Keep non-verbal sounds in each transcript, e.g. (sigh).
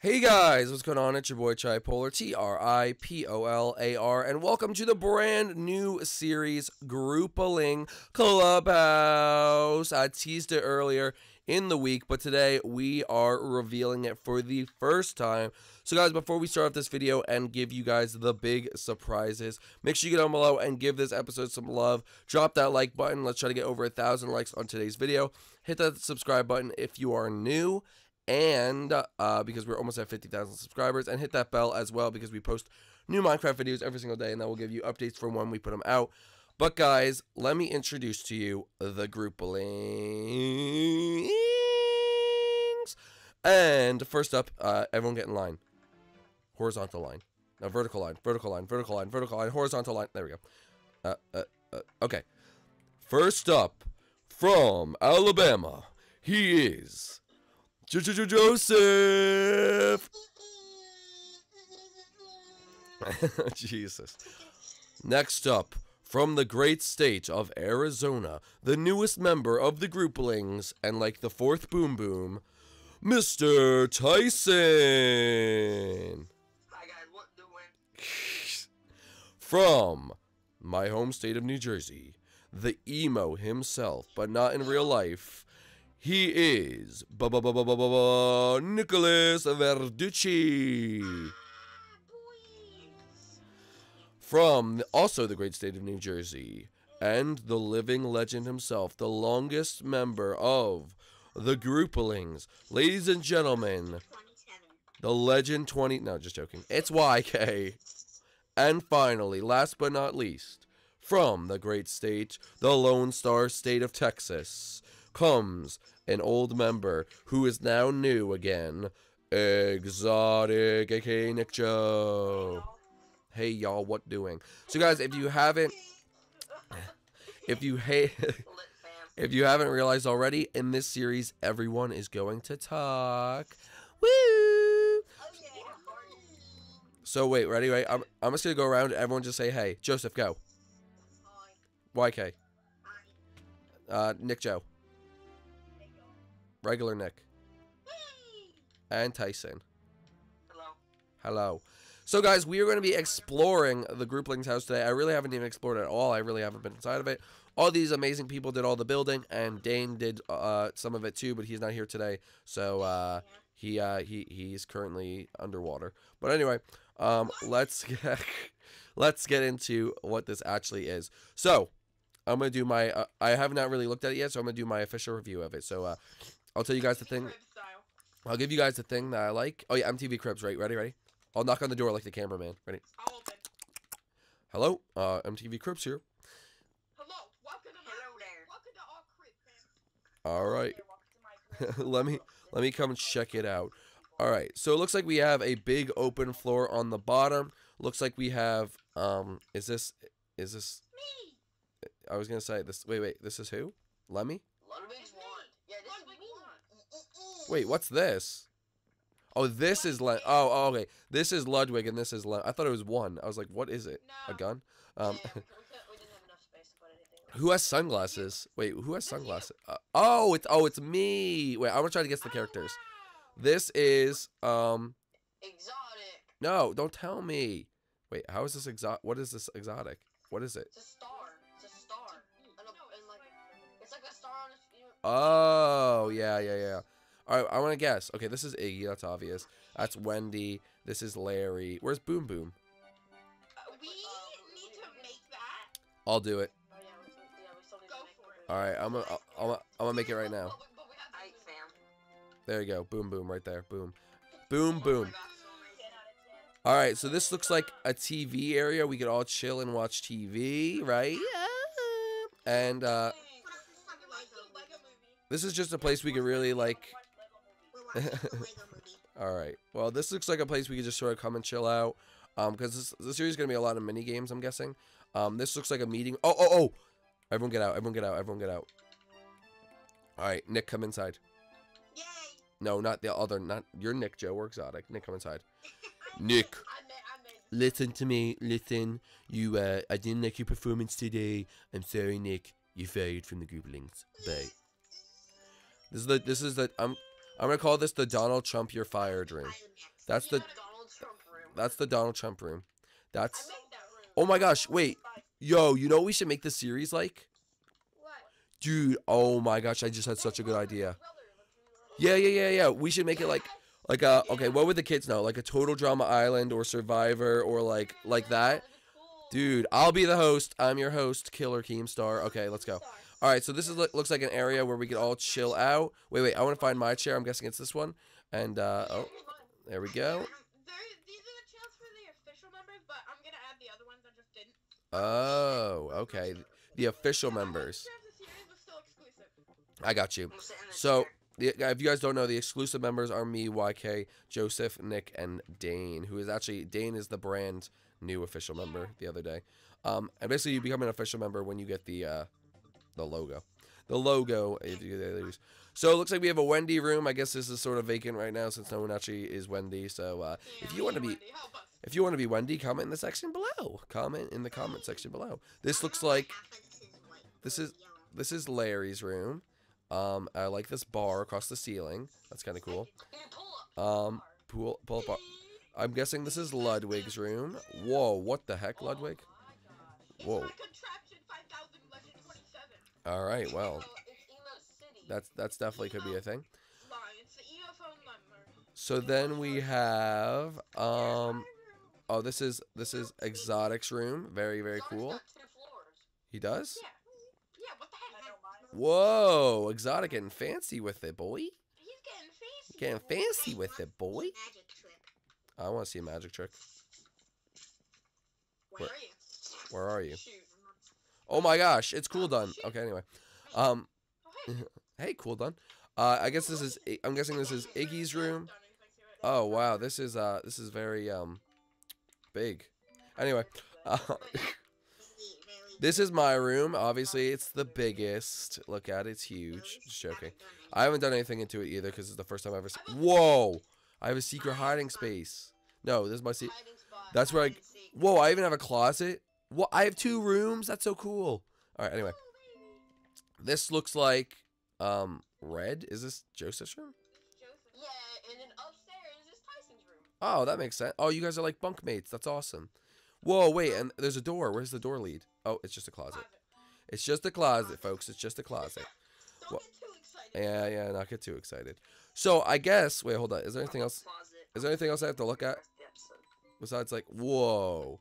Hey guys, what's going on? It's your boy Tripolar, T R I P O L A R, and welcome to the brand new series, Groupaling Clubhouse. I teased it earlier in the week, but today we are revealing it for the first time. So, guys, before we start off this video and give you guys the big surprises, make sure you get down below and give this episode some love. Drop that like button. Let's try to get over a thousand likes on today's video. Hit that subscribe button if you are new and uh, because we're almost at 50,000 subscribers, and hit that bell as well because we post new Minecraft videos every single day, and that will give you updates from when we put them out. But guys, let me introduce to you the groupalings. And first up, uh, everyone get in line. Horizontal line. No, vertical line, vertical line, vertical line, vertical line, horizontal line. There we go. Uh, uh, uh, okay. First up, from Alabama, he is Joseph. (laughs) Jesus. Next up, from the great state of Arizona, the newest member of the Grouplings, and like the fourth boom boom, Mr. Tyson. Hi guys, what doing? From my home state of New Jersey, the emo himself, but not in real life. He is Nicholas Verducci. From also the great state of New Jersey, and the living legend himself, the longest member of the groupalings. Ladies and gentlemen, the legend 20. No, just joking. It's YK. And finally, last but not least, from the great state, the Lone Star state of Texas, comes an old member who is now new again. Exotic, aka Nick Joe. Hey y'all, what doing? So guys, if you haven't, if you hate, (laughs) if you haven't realized already, in this series, everyone is going to talk. Woo! So wait, ready? Wait, I'm, I'm just gonna go around. Everyone just say hey. Joseph, go. YK. Uh, Nick Joe. Regular Nick. And Tyson. Hello. Hello. So, guys, we are going to be exploring the Grouplings house today. I really haven't even explored it at all. I really haven't been inside of it. All these amazing people did all the building, and Dane did uh, some of it too, but he's not here today. So, uh, he uh, he he's currently underwater. But anyway, um, let's (laughs) get let's get into what this actually is. So, I'm gonna do my. Uh, I have not really looked at it yet, so I'm gonna do my official review of it. So, uh, I'll tell you guys the thing. I'll give you guys the thing that I like. Oh yeah, MTV Cribs. Right, ready, ready. I'll knock on the door like the cameraman. Ready. I'll open. Hello, uh, MTV Cribs here. Hello. Welcome to Hello my there. Welcome to our crib. All right. Yeah, welcome to my (laughs) let me let me come check it out. All right. So it looks like we have a big open floor on the bottom. Looks like we have um is this is this Me. I was going to say this wait wait, this is who? Lemmy? Ludwig's It's me. one. Yeah, this Ludwig is me. Won. Wait, what's this? Oh, this is Le- oh, oh, okay. This is Ludwig and this is Lem. I thought it was one. I was like, what is it? A gun? Um yeah, we, we didn't have enough space to put anything. Who has sunglasses? Wait, who has sunglasses? Uh, oh, it's oh, it's me. Wait, I'm gonna try to guess the Oh, characters. This is um Exotic. no, don't tell me. Wait, how is this exotic? What is this exotic? What is it? It's a star. It's a star. And, a, and like, it's like a star on a. You know, Oh, yeah, yeah, yeah. All right, I want to guess. Okay, this is Iggy. That's obvious. That's Wendy. This is Larry. Where's Boom Boom? Uh, we need to make that. I'll do it. Oh yeah, we, still- yeah, we still need Go to make for the it. All right, I'm gonna, I'm gonna, I'm gonna make it right now. But we, but we have to Aight, do fam. There you go. Boom Boom right there. Boom. Boom Boom. Oh my gosh, so amazing. 10 out of 10. All right, so this looks like a TV area. We could all chill and watch TV, right? Yeah. And uh, We like the Lego movie. this is just a place we could really like. (laughs) All right. Well, this looks like a place we could just sort of come and chill out. Um, because this the series is gonna be a lot of mini games. I'm guessing. Um, this looks like a meeting. Oh, oh, oh! Everyone get out! Everyone get out! Everyone get out! All right, Nick, come inside. Yay! No, not the other. Not your Nick, Joe. We're exotic. Nick, come inside. (laughs) Nick, I made, I made. listen to me. Listen. You, uh, I didn't like your performance today. I'm sorry, Nick. You failed from the Grouplings. Bye. This is the. This is the. I'm. I'm gonna call this the Donald Trump you're fired room. That's the Donald Trump room. that's the Donald Trump room. That's oh my gosh, wait, yo, you know what we should make the series like? What? Dude, oh my gosh, I just had such a good idea. Yeah, yeah, yeah, yeah. We should make it like like a okay, what would the kids know? Like a total drama island or survivor or like like that? Dude, I'll be the host. I'm your host, Killer Keemstar. Okay, let's go. All right, so this is lo- looks like an area where we can all chill out. Wait, wait, I want to find my chair. I'm guessing it's this one. And uh oh, there we go. There, these are the channels for the official members, but I'm gonna add the other ones I just didn't. Oh, okay. The official members. Monster of the series was still exclusive. I got you. So, the, if you guys don't know, the exclusive members are me, YK, Joseph, Nick, and Dane, who is actually Dane is the brand new official member the other day. Um, and basically, you become an official member when you get the uh, the logo. The logo. If you get these. So it looks like we have a Wendy room. I guess this is sort of vacant right now since no one actually is Wendy. So uh, if you want to be Wendy, if you want to be Wendy, comment in the section below. Comment in the comment section below. This looks like this is this is Larry's room. Um, I like this bar across the ceiling. That's kind of cool. (laughs) Um, pull pull up. I'm guessing this is Ludwig's room. Whoa, what the heck, Ludwig? It's Whoa. my contraption 5000 legend 27. All right, well, It's Emo City. that's that's definitely could be a thing. Line. It's the emo number. So then we have um, oh, this is this is Exotic's room. Very very cool. got two floors. He does. Yeah. Yeah, what the heck? Whoa, Exotic getting fancy with it, boy. He's getting fancy. Getting fancy with it, boy. Magic trick. I want to see a magic trick. Where Where- are you? Where are you? Oh my gosh, it's cool done. Okay, anyway. Um, Oh, hey. (laughs) cool done. Uh, I guess this is. I'm guessing this is Iggy's room. Oh wow, this is uh, this is very um, big. Anyway, uh, (laughs) this is my room. Obviously, it's the biggest. Look at it, it's huge. Just joking. I haven't done anything into it either because it's the first time I've ever. Whoa! I have a secret hiding space. No, this is my se- Hiding spot. That's where I- hide and seek. Whoa! I even have a closet. What? I have two rooms. That's so cool. All right. Anyway, this looks like um red. Is this Joseph's room? Yeah, and then upstairs is Tyson's room. Oh, that makes sense. Oh, you guys are like bunkmates. That's awesome. Whoa, wait, and there's a door. Where's the door lead? Oh, it's just a closet. It's just a closet, folks. It's just a closet. (laughs) Don't What- get too excited. Yeah, yeah, not get too excited. So I guess. Wait, hold on. Is there anything else? Is there anything else I have to look at. Besides like, whoa?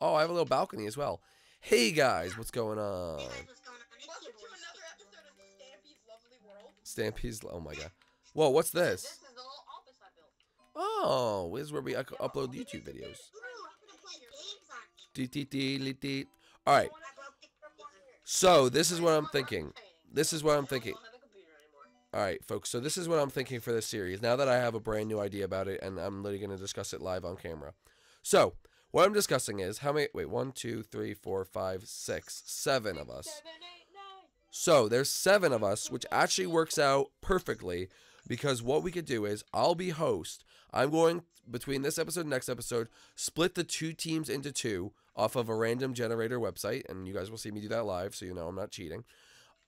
Oh, I have a little balcony as well. Hey guys, what's going on? Hey guys, what's going on? It's Welcome your to boy, another episode of Stampy's Lovely World. Stampy's. Oh my god. Whoa, what's This this? is the little office I built. Oh, this is where we up- upload YouTube videos. All right. I broke the computer. So this is what I'm thinking. This is what I'm I thinking. don't have a computer anymore. All right, folks. So this is what I'm thinking for this series. Now that I have a brand new idea about it, and I'm literally going to discuss it live on camera. So what I'm discussing is how many? Wait, one, two, three, four, five, six, seven of us. Seven, eight, nine. So there's seven of us, which actually works out perfectly because what we could do is I'll be host. I'm going between this episode and next episode, split the two teams into two off of a random generator website, and you guys will see me do that live, so you know I'm not cheating.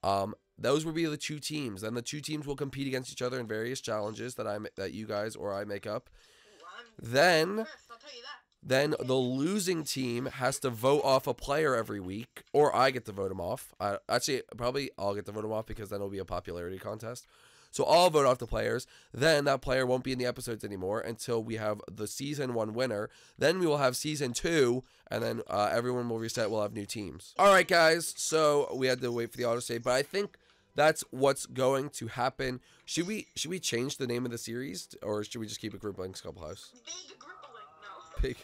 Um, those will be the two teams. Then the two teams will compete against each other in various challenges that I that you guys or I make up. Then First, Then the losing team has to vote off a player every week, or I get to vote him off. I, actually, probably I'll get to vote him off because then it'll be a popularity contest. So I'll vote off the players. Then that player won't be in the episodes anymore until we have the season one winner. Then we will have season two, and then uh, everyone will reset. We'll have new teams. All right, guys. So we had to wait for the autosave, but I think that's what's going to happen. Should we should we change the name of the series, or should we just keep it Group? Big groupling. No. Big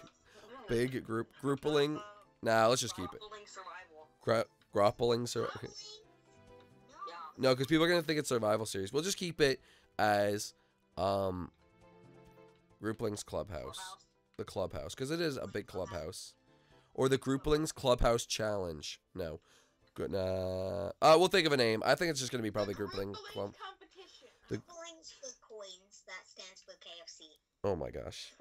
big group groupling. Nah, let's just keep it. Building survival. Grappling. Okay. No, because people are gonna think it's survival series. We'll just keep it as um, Grouplings Clubhouse, Clubhouse. the clubhouse, because it is a big clubhouse, or the Grouplings Clubhouse Challenge. No, good. Nah. Uh, we'll think of a name. I think it's just gonna be probably The Groupling groupling Club. competition. The- Coins for coins. That stands for KFC. Oh my gosh.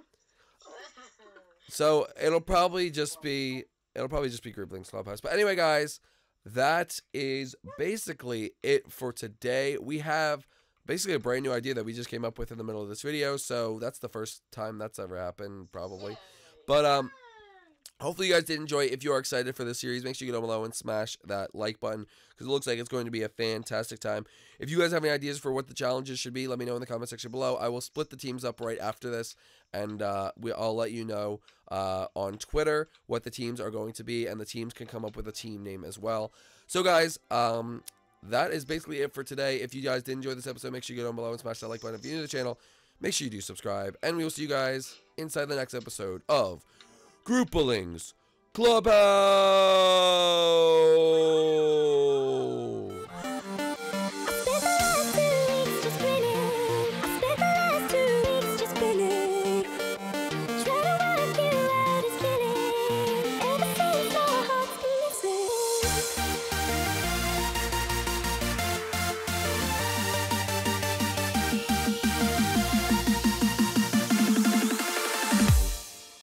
So it'll probably just be it'll probably just be Grouplings Clubhouse. But anyway, guys, that is basically it for today. We have basically a brand new idea that we just came up with in the middle of this video. So that's the first time that's ever happened, probably. But um, hopefully you guys did enjoy. If you are excited for this series, make sure you go down below and smash that like button because it looks like it's going to be a fantastic time. If you guys have any ideas for what the challenges should be, let me know in the comment section below. I will split the teams up right after this, and uh, we, I'll let you know uh, on Twitter what the teams are going to be, and the teams can come up with a team name as well. So, guys, um, that is basically it for today. If you guys did enjoy this episode, make sure you go down below and smash that like button. If you're new to the channel, make sure you do subscribe, and we will see you guys inside the next episode of Groupalings Clubhouse.